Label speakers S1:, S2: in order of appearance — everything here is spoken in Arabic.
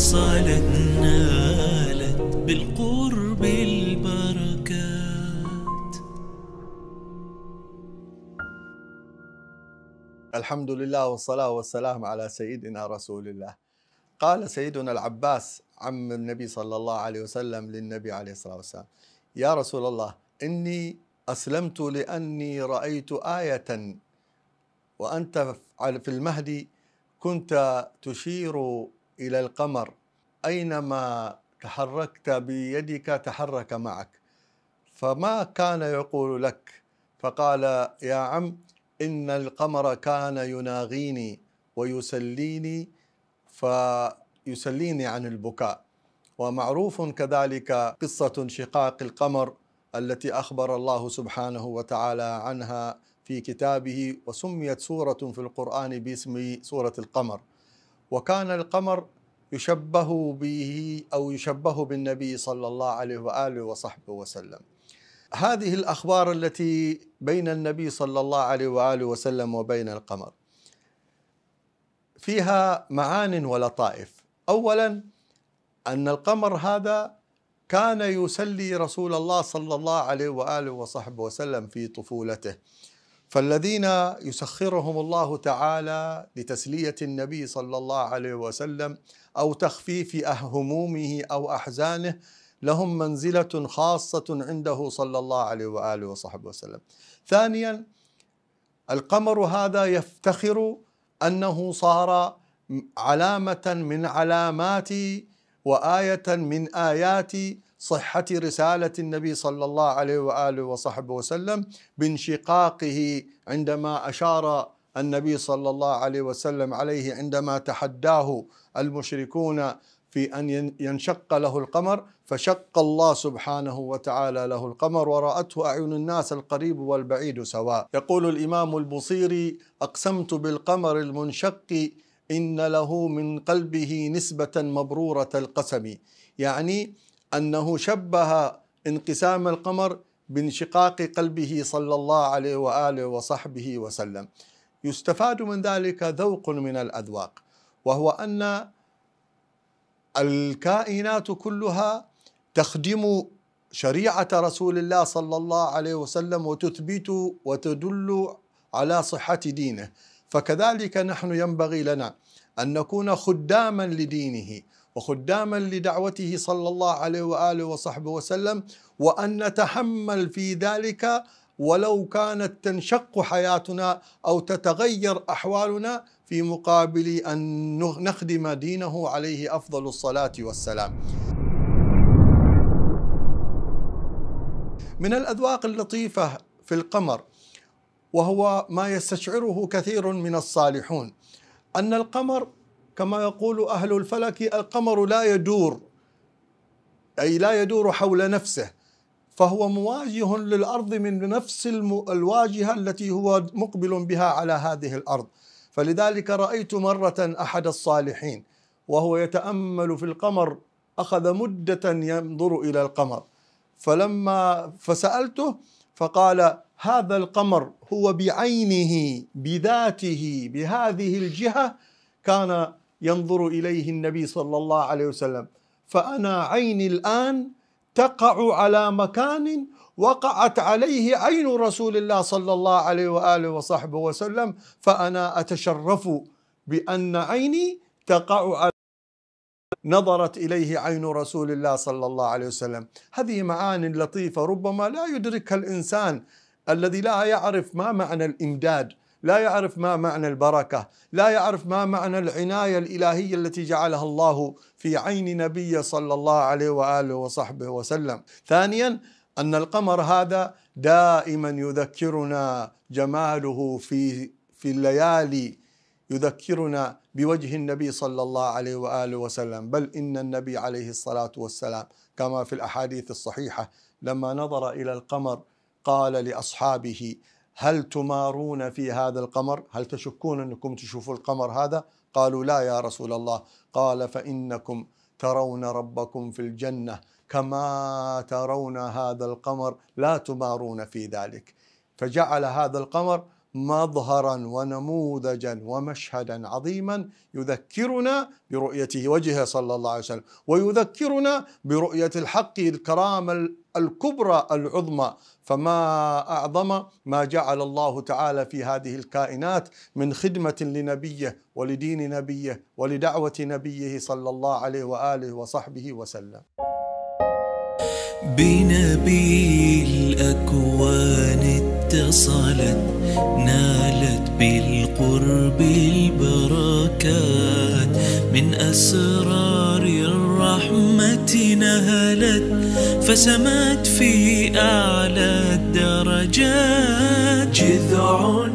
S1: حصلت نالت بالقرب البركات.
S2: الحمد لله والصلاة والسلام على سيدنا رسول الله. قال سيدنا العباس عم النبي صلى الله عليه وسلم للنبي عليه الصلاة والسلام يا رسول الله إني أسلمت لأني رأيت آية وأنت في المهدي كنت تشير إلى القمر. أينما تحركت بيدك تحرك معك. فما كان يقول لك؟ فقال يا عم إن القمر كان يناغيني ويسليني فيسليني عن البكاء. ومعروف كذلك قصة انشقاق القمر التي أخبر الله سبحانه وتعالى عنها في كتابه وسميت سورة في القرآن باسم سورة القمر. وكان القمر يشبه به أو يشبه بالنبي صلى الله عليه وآله وصحبه وسلم. هذه الأخبار التي بين النبي صلى الله عليه وآله وسلم وبين القمر. فيها معان ولطائف. أولا أن القمر هذا كان يسلي رسول الله صلى الله عليه وآله وصحبه وسلم في طفولته. فالذين يسخرهم الله تعالى لتسلية النبي صلى الله عليه وسلم أو تخفيف همومه أو أحزانه لهم منزلة خاصة عنده صلى الله عليه وآله وصحبه وسلم. ثانيا القمر هذا يفتخر أنه صار علامة من علامات وآية من آيات صحة رسالة النبي صلى الله عليه وآله وصحبه وسلم بانشقاقه عندما أشار النبي صلى الله عليه وسلم عليه عندما تحداه المشركون في أن ينشق له القمر فشق الله سبحانه وتعالى له القمر ورأته أعين الناس القريب والبعيد سواء. يقول الإمام البصيري أقسمت بالقمر المنشق إن له من قلبه نسبة مبرورة القسم. يعني أنه شبه انقسام القمر بانشقاق قلبه صلى الله عليه وآله وصحبه وسلم. يستفاد من ذلك ذوق من الأذواق وهو أن الكائنات كلها تخدم شريعة رسول الله صلى الله عليه وسلم وتثبت وتدل على صحة دينه. فكذلك نحن ينبغي لنا أن نكون خداما لدينه وخداما لدعوته صلى الله عليه وآله وصحبه وسلم وأن نتحمل في ذلك ولو كانت تنشق حياتنا أو تتغير أحوالنا في مقابل أن نخدم دينه عليه أفضل الصلاة والسلام. من الأذواق اللطيفة في القمر وهو ما يستشعره كثير من الصالحون أن القمر كما يقول أهل الفلك القمر لا يدور أي لا يدور حول نفسه فهو مواجه للأرض من نفس الواجهة التي هو مقبل بها على هذه الأرض. فلذلك رأيت مرة أحد الصالحين وهو يتأمل في القمر أخذ مدة ينظر إلى القمر. فلما فسألته فقال هذا القمر هو بعينه بذاته بهذه الجهة كان ينظر إليه النبي صلى الله عليه وسلم. فأنا عيني الآن تقع على مكان وقعت عليه عين رسول الله صلى الله عليه وآله وصحبه وسلم. فأنا أتشرف بأن عيني تقع على نظرت إليه عين رسول الله صلى الله عليه وسلم. هذه معان لطيفة ربما لا يدركها الإنسان الذي لا يعرف ما معنى الإمداد. لا يعرف ما معنى البركة، لا يعرف ما معنى العناية الإلهية التي جعلها الله في عين نبي صلى الله عليه وآله وصحبه وسلم. ثانيا أن القمر هذا دائما يذكرنا جماله في في الليالي يذكرنا بوجه النبي صلى الله عليه وآله وسلم، بل إن النبي عليه الصلاة والسلام كما في الأحاديث الصحيحة لما نظر إلى القمر قال لأصحابه هل تمارون في هذا القمر؟ هل تشكون أنكم تشوفوا القمر هذا؟ قالوا لا يا رسول الله. قال فإنكم ترون ربكم في الجنة كما ترون هذا القمر. لا تمارون في ذلك. فجعل هذا القمر مظهرا ونموذجا ومشهدا عظيما يذكرنا برؤيته وجهه صلى الله عليه وسلم ويذكرنا برؤية الحق الكرامة الكبرى العظمى فما أعظم ما جعل الله تعالى في هذه الكائنات من خدمة لنبيه ولدين نبيه ولدعوة نبيه صلى الله عليه وآله وصحبه وسلم.
S1: بنبي الأكوان اتصلت نالت بالقرب البركات. من أسرار الرحمة نهلت فسمت في أعلى الدرجات. جذع